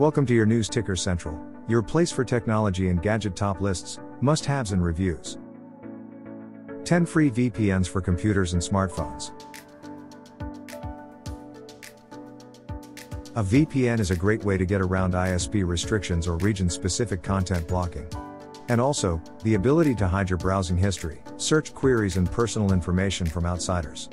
Welcome to your News Ticker Central, your place for technology and gadget top lists, must haves, and reviews. 10 free VPNs for computers and smartphones. A VPN is a great way to get around ISP restrictions or region specific content blocking. And also, the ability to hide your browsing history, search queries, and personal information from outsiders.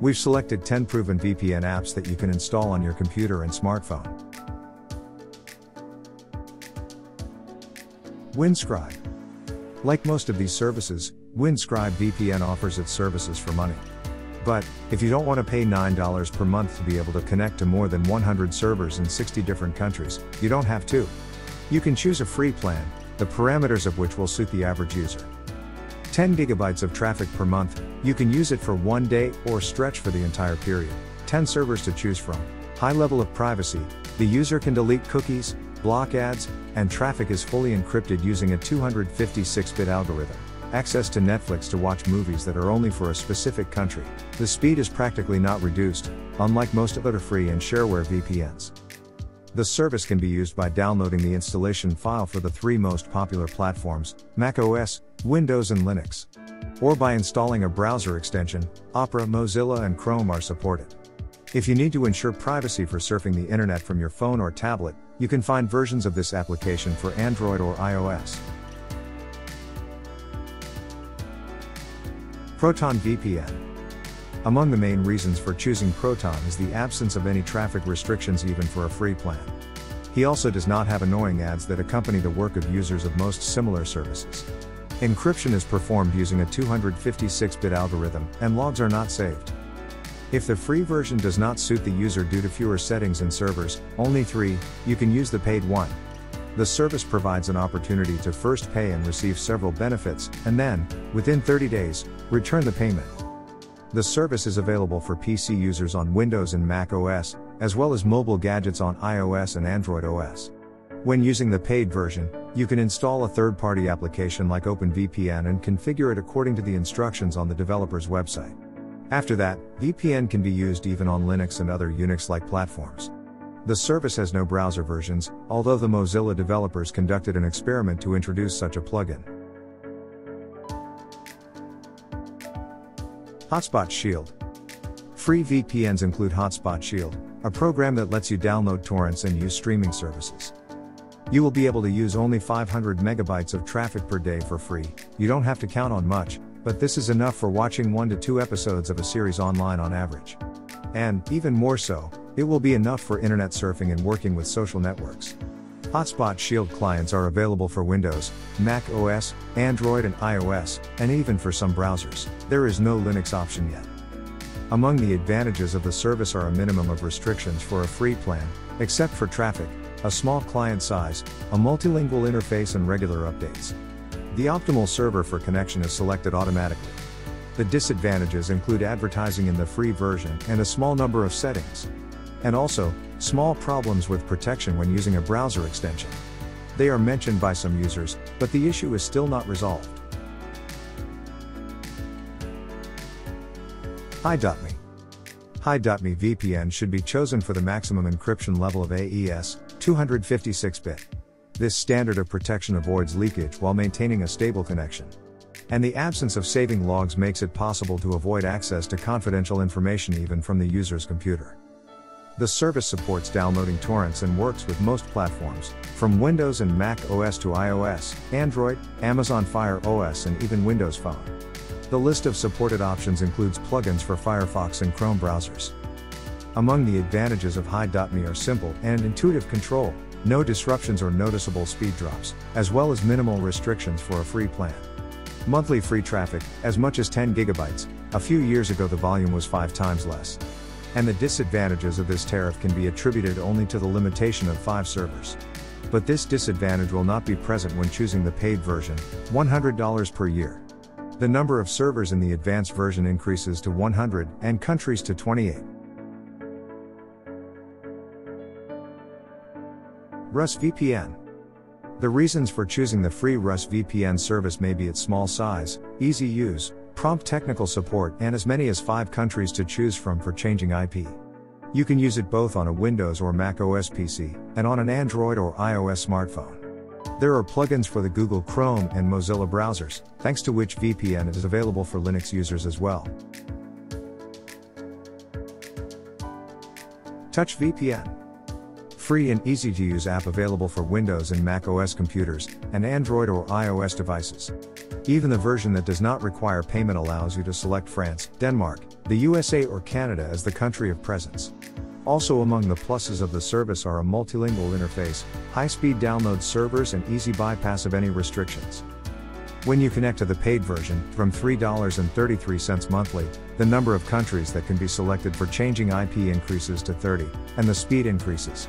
We've selected 10 proven VPN apps that you can install on your computer and smartphone. Windscribe. Like most of these services, Windscribe VPN offers its services for money. But, if you don't want to pay $9 per month to be able to connect to more than 100 servers in 60 different countries, you don't have to. You can choose a free plan, the parameters of which will suit the average user. 10 gigabytes of traffic per month, you can use it for one day or stretch for the entire period. 10 servers to choose from. High level of privacy, the user can delete cookies, block ads, and traffic is fully encrypted using a 256 bit algorithm. Access to Netflix to watch movies that are only for a specific country. The speed is practically not reduced, unlike most other free and shareware VPNs. The service can be used by downloading the installation file for the three most popular platforms macOS, Windows, and Linux. Or by installing a browser extension, Opera, Mozilla, and Chrome are supported. If you need to ensure privacy for surfing the internet from your phone or tablet, you can find versions of this application for Android or iOS. Proton VPN. Among the main reasons for choosing Proton is the absence of any traffic restrictions even for a free plan. He also does not have annoying ads that accompany the work of users of most similar services. Encryption is performed using a 256 bit algorithm, and logs are not saved. If the free version does not suit the user due to fewer settings and servers, only three, you can use the paid one. The service provides an opportunity to first pay and receive several benefits, and then, within 30 days, return the payment. The service is available for PC users on Windows and Mac OS, as well as mobile gadgets on iOS and Android OS. When using the paid version, you can install a third party application like OpenVPN and configure it according to the instructions on the developer's website. After that, VPN can be used even on Linux and other Unix like platforms. The service has no browser versions, although the Mozilla developers conducted an experiment to introduce such a plugin. Hotspot Shield. Free VPNs include Hotspot Shield, a program that lets you download torrents and use streaming services. You will be able to use only 500 megabytes of traffic per day for free, you don't have to count on much, but this is enough for watching 1 to 2 episodes of a series online on average. And, even more so, it will be enough for internet surfing and working with social networks. Hotspot Shield clients are available for Windows, Mac OS, Android, and iOS, and even for some browsers. There is no Linux option yet. Among the advantages of the service are a minimum of restrictions for a free plan, except for traffic, a small client size, a multilingual interface, and regular updates. The optimal server for connection is selected automatically. The disadvantages include advertising in the free version and a small number of settings. And also, small problems with protection when using a browser extension. They are mentioned by some users, but the issue is still not resolved. Hide.me. Hide.me VPN should be chosen for the maximum encryption level of AES, 256 bit. This standard of protection avoids leakage while maintaining a stable connection. And the absence of saving logs makes it possible to avoid access to confidential information even from the user's computer. The service supports downloading torrents and works with most platforms, from Windows and Mac OS to iOS, Android, Amazon Fire OS, and even Windows Phone. The list of supported options includes plugins for Firefox and Chrome browsers. Among the advantages of Hide.me are simple and intuitive control, no disruptions or noticeable speed drops, as well as minimal restrictions for a free plan. Monthly free traffic, as much as 10 gigabytes, a few years ago the volume was 5 times less. And the disadvantages of this tariff can be attributed only to the limitation of 5 servers. But this disadvantage will not be present when choosing the paid version, $100 per year. The number of servers in the advanced version increases to 100 and countries to 28. Rus VPN. The reasons for choosing the free Rus VPN service may be its small size, easy use, prompt technical support, and as many as five countries to choose from for changing IP. You can use it both on a Windows or Mac OS PC, and on an Android or iOS smartphone. There are plugins for the Google Chrome and Mozilla browsers, thanks to which VPN is available for Linux users as well. Touch VPN. Free and easy to use app available for Windows and Mac OS computers, and Android or iOS devices. Even the version that does not require payment allows you to select France, Denmark, the USA, or Canada as the country of presence. Also among the pluses of the service are a multilingual interface, high-speed download servers and easy bypass of any restrictions. When you connect to the paid version, from $3.33 monthly, the number of countries that can be selected for changing IP increases to 30, and the speed increases.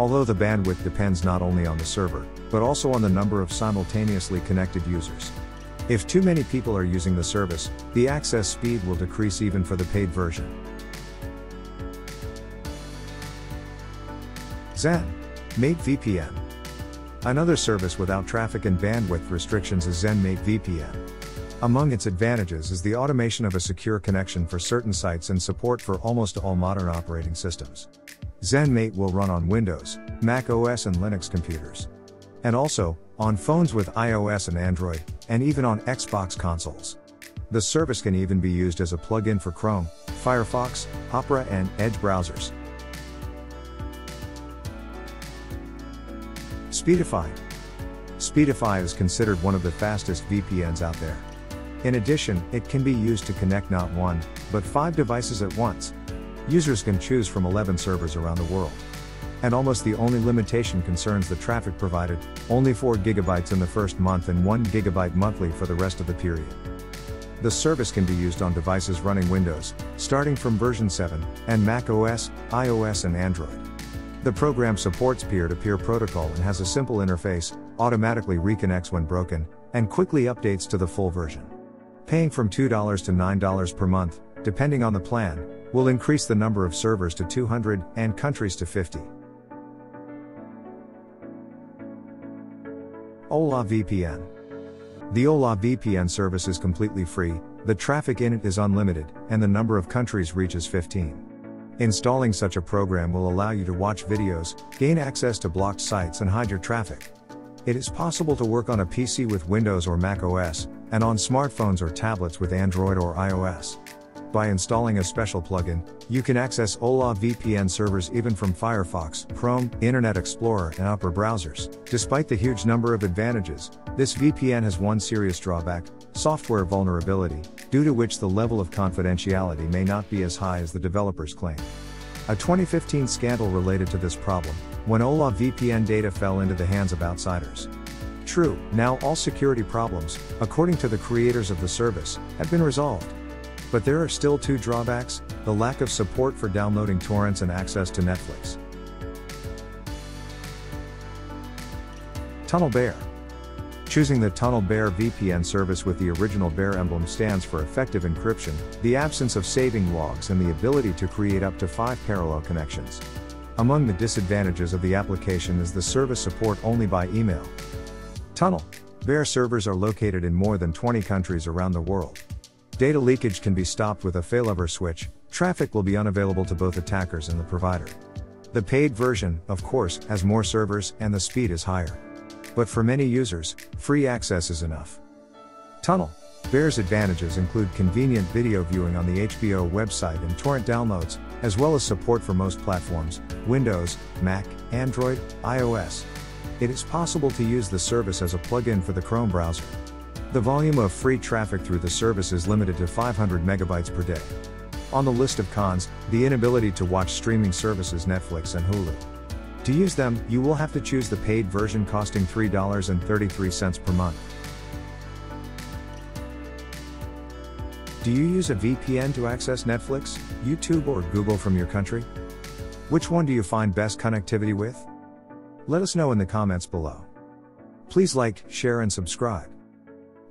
Although the bandwidth depends not only on the server, but also on the number of simultaneously connected users. If too many people are using the service, the access speed will decrease even for the paid version. Zen Mate VPN. Another service without traffic and bandwidth restrictions is ZenMate VPN. Among its advantages is the automation of a secure connection for certain sites and support for almost all modern operating systems. ZenMate will run on Windows, Mac OS, and Linux computers. And also, on phones with iOS and Android, and even on Xbox consoles. The service can even be used as a plug-in for Chrome, Firefox, Opera and Edge browsers. Speedify. Speedify is considered one of the fastest VPNs out there. In addition, it can be used to connect not one, but five devices at once. Users can choose from 11 servers around the world. And almost the only limitation concerns the traffic provided, only 4 GB in the first month and 1 GB monthly for the rest of the period. The service can be used on devices running Windows, starting from version 7, and Mac OS, iOS, and Android. The program supports peer to peer protocol and has a simple interface, automatically reconnects when broken, and quickly updates to the full version. Paying from $2 to $9 per month, depending on the plan, will increase the number of servers to 200 and countries to 50. Hola VPN. The Hola VPN service is completely free, the traffic in it is unlimited, and the number of countries reaches 15. Installing such a program will allow you to watch videos, gain access to blocked sites, and hide your traffic. It is possible to work on a PC with Windows or Mac OS, and on smartphones or tablets with Android or iOS. By installing a special plugin, you can access Hola VPN servers even from Firefox, Chrome, Internet Explorer, and Opera browsers. Despite the huge number of advantages, this VPN has one serious drawback software vulnerability, due to which the level of confidentiality may not be as high as the developers claim. A 2015 scandal related to this problem, when Hola VPN data fell into the hands of outsiders. True, now all security problems, according to the creators of the service, have been resolved. But there are still two drawbacks the lack of support for downloading torrents and access to Netflix. Tunnel Bear. Choosing the Tunnel Bear VPN service with the original bear emblem stands for effective encryption, the absence of saving logs, and the ability to create up to five parallel connections. Among the disadvantages of the application is the service support only by email. Tunnel Bear servers are located in more than 20 countries around the world. Data leakage can be stopped with a failover switch, traffic will be unavailable to both attackers and the provider. The paid version, of course, has more servers and the speed is higher. But for many users, free access is enough. Tunnel Bear's advantages include convenient video viewing on the HBO website and torrent downloads, as well as support for most platforms Windows, Mac, Android, iOS. It is possible to use the service as a plugin for the Chrome browser. The volume of free traffic through the service is limited to 500 megabytes per day. On the list of cons, the inability to watch streaming services Netflix and Hulu. To use them, you will have to choose the paid version costing $3.33 per month. Do you use a VPN to access Netflix, YouTube, or Google from your country? Which one do you find best connectivity with? Let us know in the comments below. Please like, share, and subscribe.